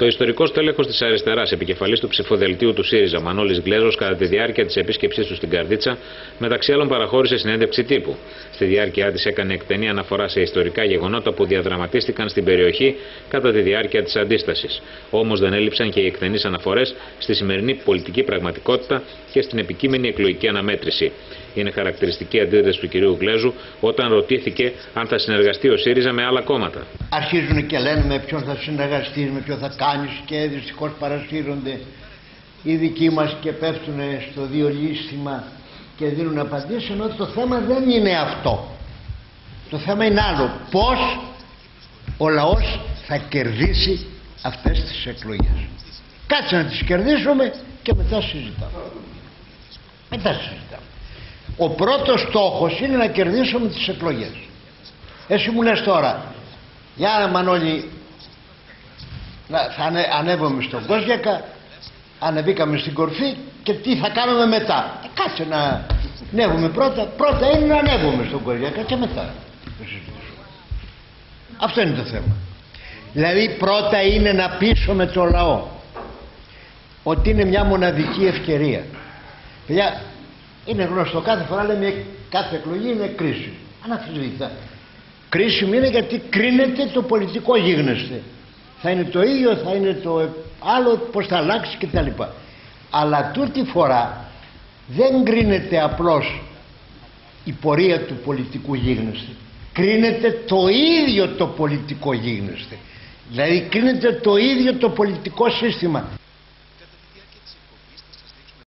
Το ιστορικό στέλεχος της αριστεράς, επικεφαλής του ψηφοδελτίου του ΣΥΡΙΖΑ, Μανώλης Γκλέζος, κατά τη διάρκεια της επίσκεψής του στην Καρδίτσα, μεταξύ άλλων παραχώρησε συνέντευξη τύπου. Στη διάρκεια της έκανε εκτενή αναφορά σε ιστορικά γεγονότα που διαδραματίστηκαν στην περιοχή κατά τη διάρκεια της αντίστασης. Όμως δεν έλειψαν και οι εκτενείς αναφορές στη σημερινή πολιτική πραγματικότητα και στην επικείμενη εκλογική αναμέτρηση. Είναι χαρακτηριστική αντίδραση του κυρίου Γκλέζου όταν ρωτήθηκε αν θα συνεργαστεί ο ΣΥΡΙΖΑ με άλλα κόμματα. Αρχίζουν και λένε με ποιον θα συνεργαστεί, με ποιον θα κάνει και δυστυχώς παρασύρονται οι δικοί μας και πέφτουν στο διολίσθημα και δίνουν απαντήσεις ενώ το θέμα δεν είναι αυτό. Το θέμα είναι άλλο. Πώς ο λαός θα κερδίσει αυτές τις εκλογές. Κάτσε να τις κερδίσουμε και μετά συζητάμε. Μετά συζητάμε. Ο πρώτος στόχος είναι να κερδίσουμε τις εκλογές. Εσύ μου λες τώρα, για να Μανώλη, θα ανε, ανέβουμε στον Κόσιακα, ανεβήκαμε στην κορφή και τι θα κάνουμε μετά. Ε, κάτσε να ανέβουμε πρώτα. Πρώτα είναι να ανέβουμε στον Κόσιακα και μετά. Αυτό είναι το θέμα. Δηλαδή πρώτα είναι να πείσουμε το λαό ότι είναι μια μοναδική ευκαιρία. Παιδιά, είναι γνωστό κάθε φορά λέμε κάθε εκλογή είναι κρίσιμη. Αναφυσβήτητα. Κρίσιμη είναι γιατί κρίνεται το πολιτικό γίγνεσθε. Θα είναι το ίδιο, θα είναι το άλλο, πώς θα αλλάξει κτλ. Αλλά τούτη φορά δεν κρίνεται απλώς η πορεία του πολιτικού γίγνεσθε. Κρίνεται το ίδιο το πολιτικό γίγνεσθε. Δηλαδή κρίνεται το ίδιο το πολιτικό σύστημα.